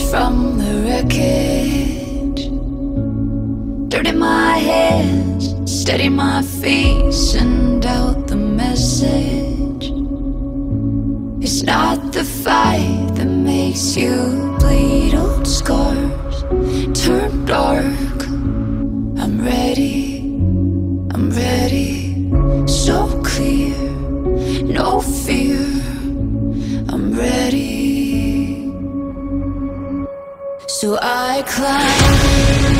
from the wreckage. Dirt in my hands, steady my feet, send out the message. It's not the fight that makes you bleed, old scars turn dark. So I climb.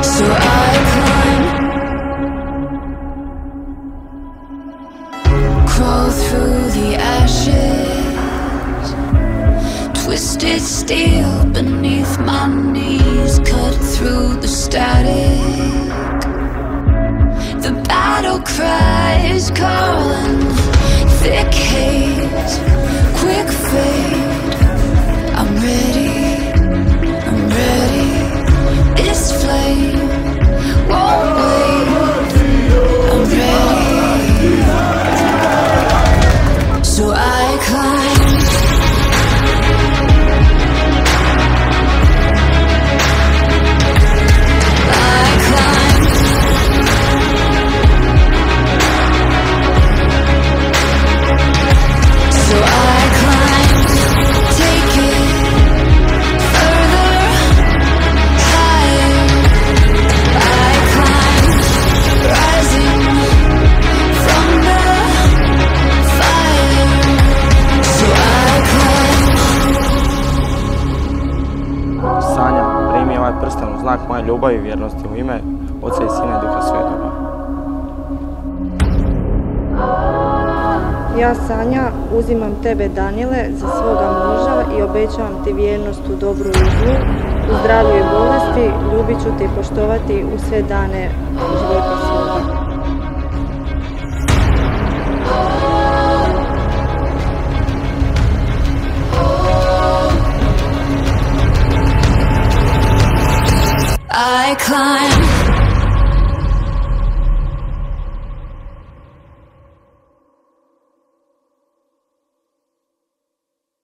Climb. Crawl through the ashes. Twisted steel beneath cries calling, thick haze, quick fade. I'm ready, I'm ready. This flame won't wait. I'm ready. So I climb. Ovaj prsten u znak moje ljubavi i vjernosti u ime Oca i Sina Duha. Ja, Sanja, uzimam tebe, Danile, za svoga muža i obećavam ti vjernost u dobru i zlu, u zdravlju i bolesti, ljubit ću te i poštovati u sve dane života svoga. I climb.